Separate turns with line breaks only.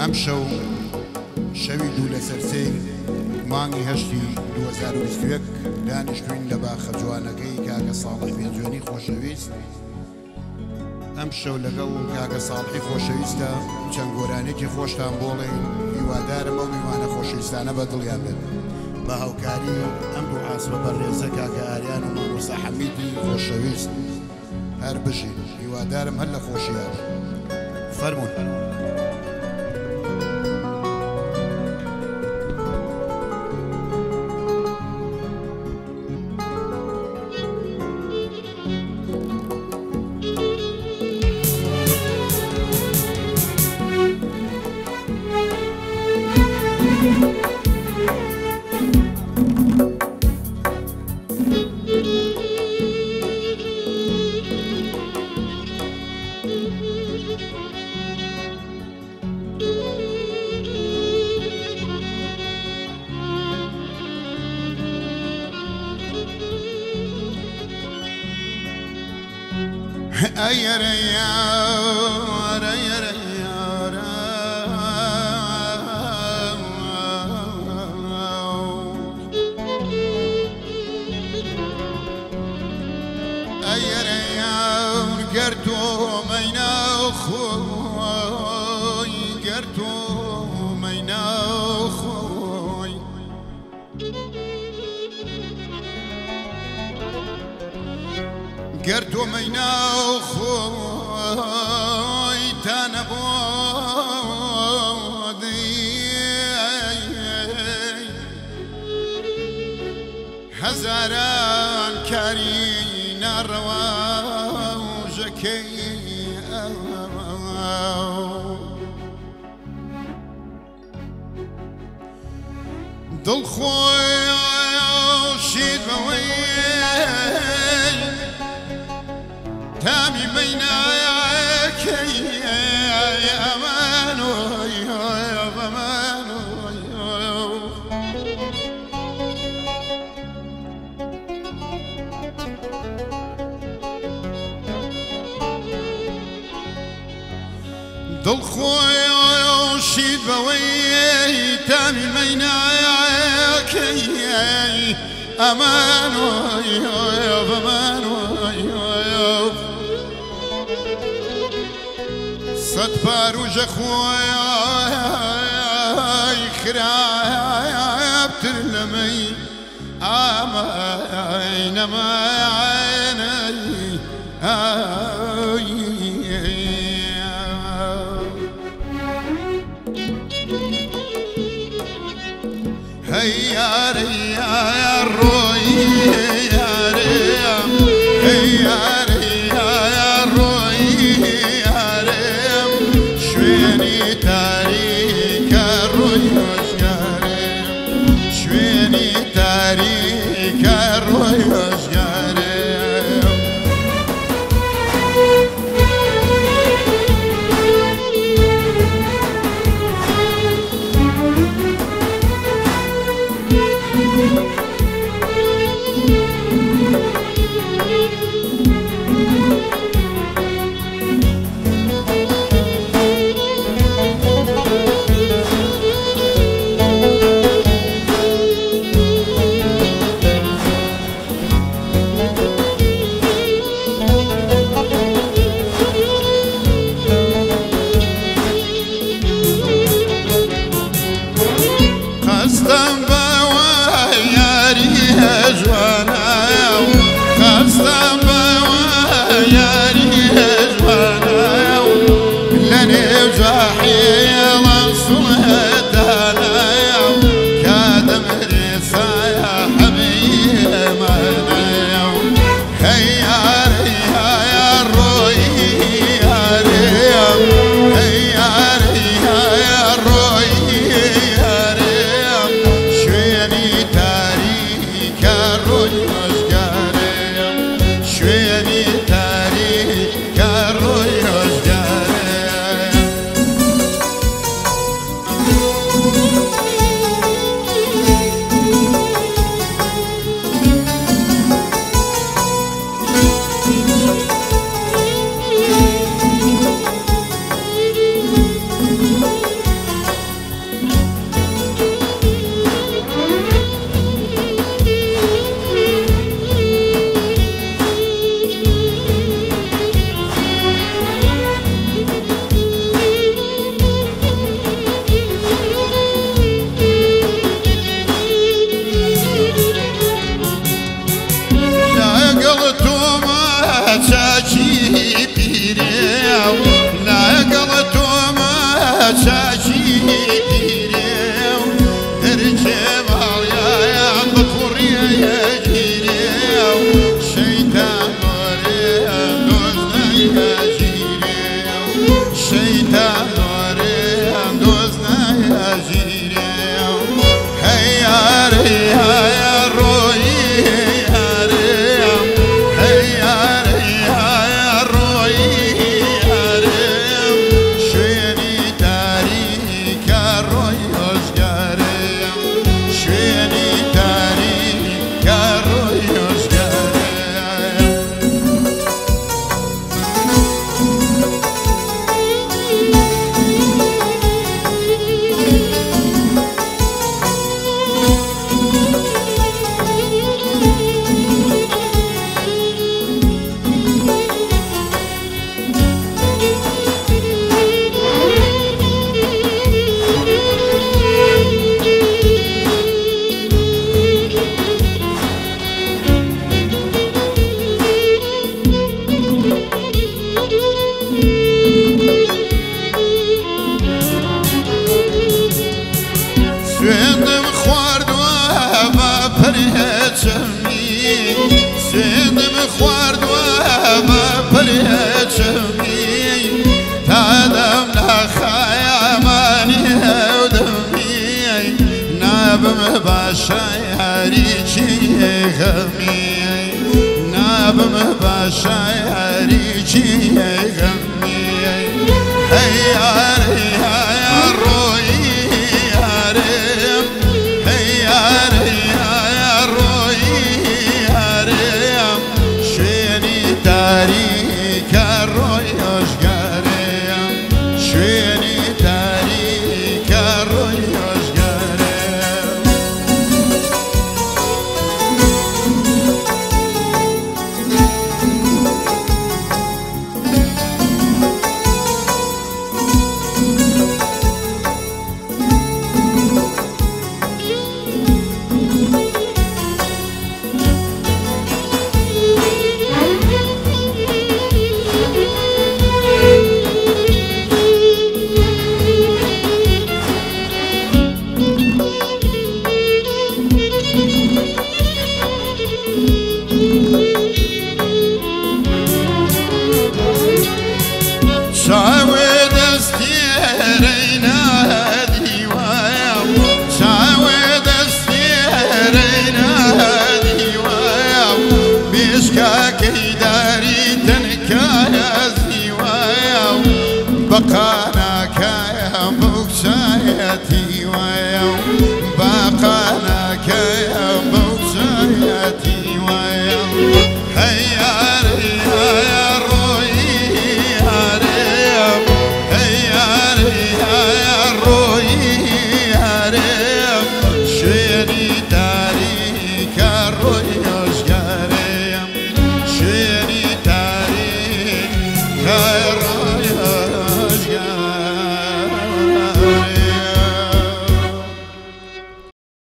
ئەم شەو شەوی دوو لە سەرسەی مانگی هەشتی 2021 دانیشتوین لە باخە جوانەکەی کاکە ساڵی پێنجێنی خۆشەویست. ئەم شەو لەگەڵ کاکە ساڵحی خۆشەویستە چەند گۆرانێکی خۆشتان بۆڵێ هیوادارم ئەو میوانە خۆشەویستانە بە دڵیان بێت. بە هاوکاری ئەم دوو ئاسوە بە ڕێزە کاکە ئاریان و مامۆسا حەمیدی خۆشەویست. هەر بژین هیوادارم هەر لە خۆشیان enfermo. أي ريار أي ريار أي ريار قرتو قرتو مينا خوي تنبودي هزاران كارين رواجكي دل خوي شيد بوي تامي بيناك. يا أمان يا أمان دل خوي شيد بوي تامي بيناك. أمان يا أمان صد باروج خويا خراب أمين ما عيني هيا ريا çekip bir ev Ne kalıtım çekip باشا يا ريجي يا غمي هيا كايا بوكسايتي ويا بقانا كايا